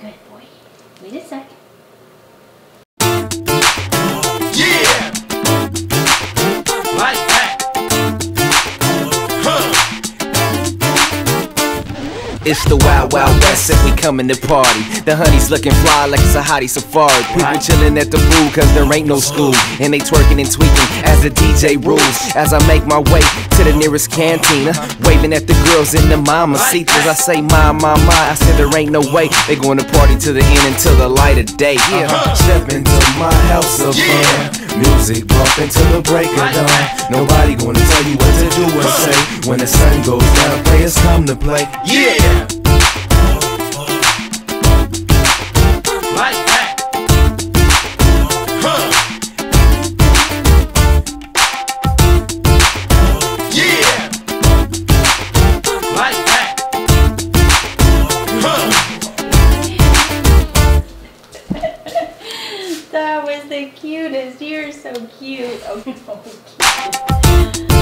Good boy. Wait a sec. It's the Wild Wild West and we coming to party. The honey's looking fly like it's a hottie safari. People chillin' at the pool cause there ain't no school. And they twerking and tweaking as the DJ rules. As I make my way to the nearest cantina, waving at the girls in the mama seats. As I say, my, my, my, I said there ain't no way. They going to party to the end until the light of day. Yeah, uh-huh. step into my house of fun. Music bumping till the break of dawn. Nobody gonna tell you what When the sun goes down, players come to play. Yeah! Like that. Huh. Yeah! Like that. Huh. That was the cutest. You're so cute. Oh no.